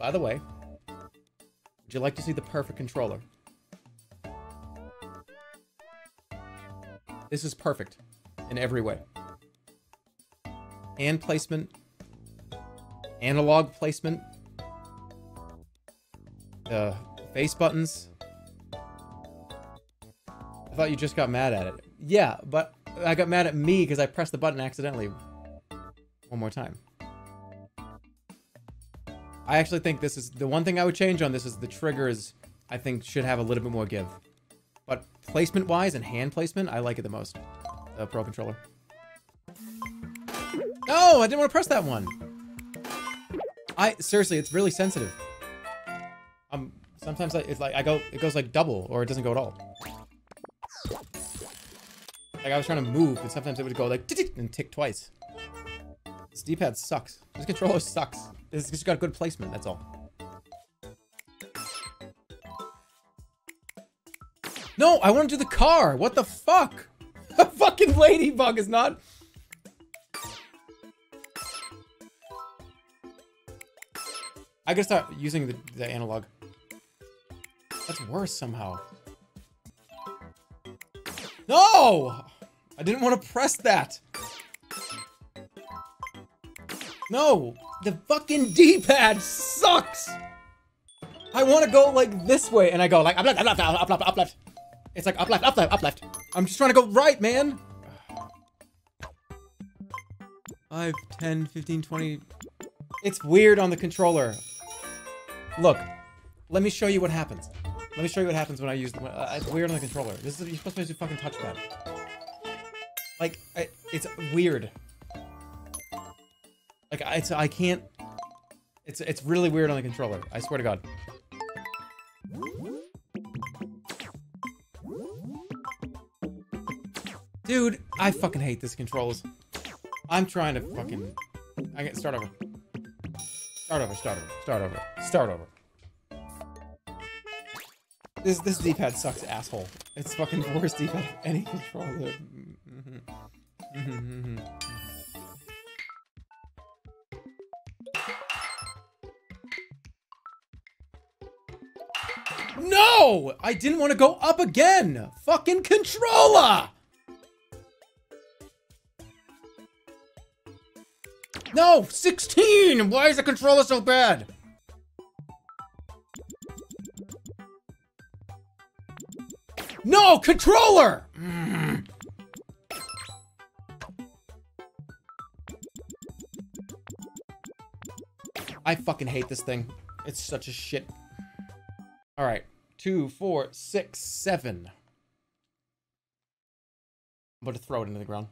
by the way, would you like to see the perfect controller? This is perfect in every way. Hand placement, analog placement, the face buttons. I thought you just got mad at it. Yeah, but I got mad at me because I pressed the button accidentally one more time. I actually think this is the one thing I would change on this is the triggers I think should have a little bit more give. But placement wise and hand placement, I like it the most. The Pro Controller. No, I didn't want to press that one. I seriously, it's really sensitive. Um, sometimes I, it's like I go, it goes like double, or it doesn't go at all. Like I was trying to move, and sometimes it would go like and tick twice. This D-pad sucks. This controller sucks. It's just got good placement. That's all. No, I want to do the car. What the fuck? A fucking ladybug is not. I gotta start using the, the analog. That's worse somehow. No! I didn't want to press that. No! The fucking D-pad sucks! I want to go like this way, and I go like up left, up left, up left, up left. It's like up left, up left, up left. I'm just trying to go right, man. 5, 10, 15, 20. It's weird on the controller. Look, let me show you what happens. Let me show you what happens when I use the, uh, it's weird on the controller. This is you're supposed to use a fucking touchpad. Like I, it's weird. Like I, I can't. It's it's really weird on the controller. I swear to God. Dude, I fucking hate this controls. I'm trying to fucking. I get start over. Start over. Start over. Start over. Start over. This this D-pad sucks, asshole. It's fucking the worst D-pad any controller. Mm-hmm. Mm-hmm, mm-hmm, No! I didn't want to go up again! Fucking controller! No! 16! Why is the controller so bad? No! Controller! Mm. I fucking hate this thing. It's such a shit. Alright. Two, four, six, seven. I'm about to throw it into the ground.